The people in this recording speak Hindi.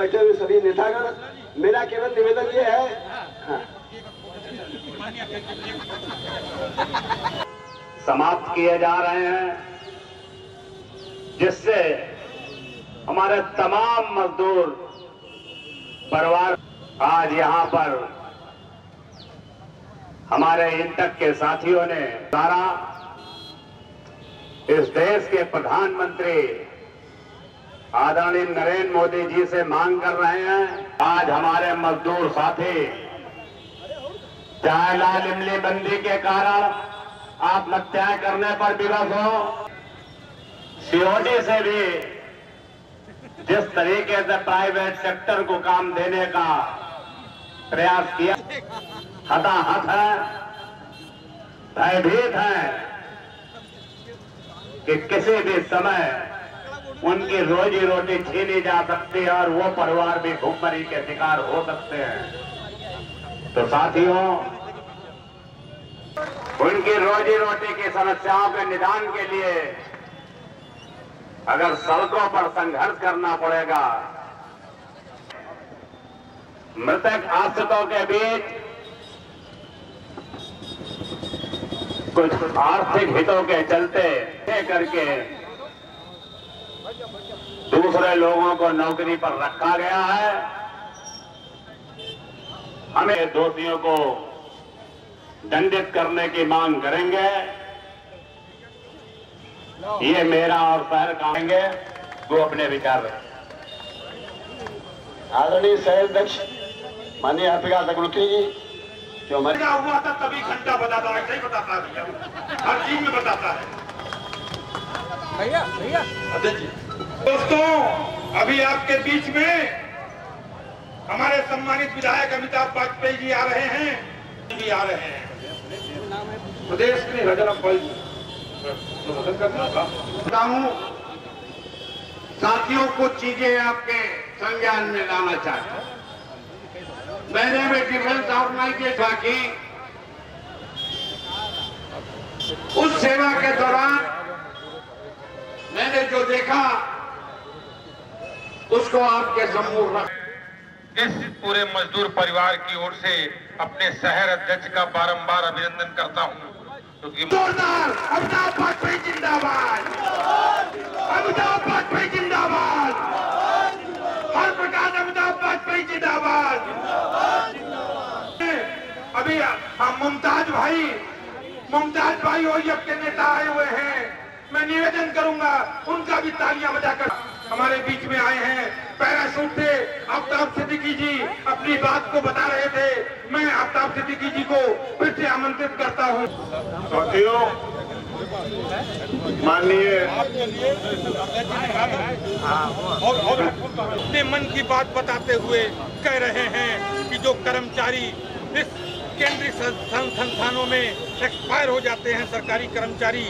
बैठे हुए सभी नेतागण मेरा केवल निवेदन ये है हाँ, समाप्त किए जा रहे हैं जिससे हमारे तमाम मजदूर परिवार आज यहाँ पर हमारे इंटक के साथियों ने द्वारा इस देश के प्रधानमंत्री आदरणीय नरेंद्र मोदी जी से मांग कर रहे हैं, आज हमारे मजदूर साथी चाहे लाल इमली बंदी के कारण आत्महत्याएँ करने पर विवश हो। सीओडी से भी जिस तरीके से प्राइवेट सेक्टर को काम देने का प्रयास किया, हताहत है, भयभीत है कि किसी भी समय उनकी रोजी रोटी छीनी जा सकती है और वो परिवार भी भूखमरी के शिकार हो सकते हैं। तो साथियों, उनकी रोजी रोटी की समस्याओं के निदान के लिए अगर सड़कों पर संघर्ष करना पड़ेगा, मृतक आश्रितों के बीच कुछ आर्थिक हितों के चलते करके दूसरे लोगों को नौकरी पर रखा गया है। हमें दोषियों को दंडित करने की मांग करेंगे। ये मेरा और शहर कहेंगे वो अपने विचार रखें। आदरणीय शहर अध्यक्ष माननीय अर्पिका तकनुती जी जो हमारे हुआ था तभी घंटा बताता है सही बताता है भैया। हर चीज़ में बताता है। भैया भैया। दोस्तों, अभी आपके बीच में हमारे सम्मानित विधायक अमिताभ वाजपेयी जी आ रहे हैं। भी आ रहे हैं। प्रदेश के रजरम करता हूँ साथियों को चीज़ें आपके संज्ञान में लाना चाहता हूँ। मैंने भी डिफेंस ऑर्गेनाइजेशन की उस सेवा के दौरान मैंने जो देखा उसको आपके सम्मुख रख। इस पूरे मजदूर परिवार की ओर से अपने शहर अध्यक्ष का बारंबार अभिनंदन करता हूँ। क्योंकि वाजपेयी जिंदाबाद! वाजपेयी जिंदाबाद! हर प्रकार वाजपेयी जिंदाबाद! अभी हम मुमताज़ भाई मुमताज़ भाई ओयब के नेता आए हुए हैं। मैं निवेदन करूँगा उनका भी तालियाँ बजाकर। हमारे बीच में आए हैं। पैराशूट थे। आफ्ताब सिद्दीकी जी अपनी बात को बता रहे थे। मैं आफ्ताब सिद्दीकी जी को फिर से आमंत्रित करता हूँ। साथियों माननीय अपने मन की बात बताते हुए कह रहे हैं कि जो कर्मचारी इस केंद्रीय संस्थानों में एक्सपायर हो जाते हैं सरकारी कर्मचारी